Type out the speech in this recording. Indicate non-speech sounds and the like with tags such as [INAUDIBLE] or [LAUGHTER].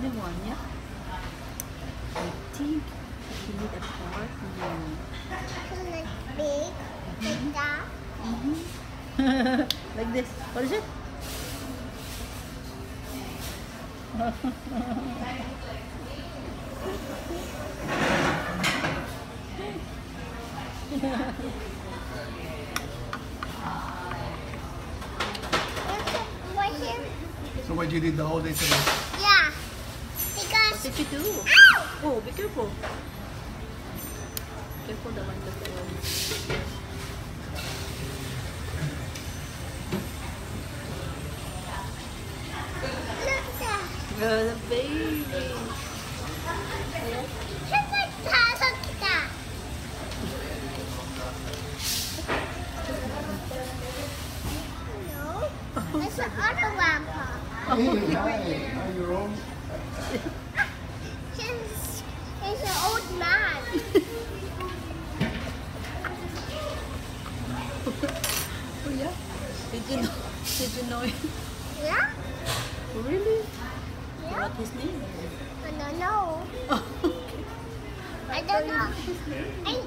Anya? I think he need a partner. Like big, like that. Mhm. like this. What is it? What's [LAUGHS] it? So what you did the whole day today? Yeah. did you do? Ow! Oh, be careful. Careful the one, careful the one. Oh, the baby. [LAUGHS] No, it's the other one. Oh, yeah, you're wrong. [LAUGHS] Oh yeah? Did you know? Did you know him? Yeah? Really? Yeah? What his name? I don't know. [LAUGHS] I don't know. I,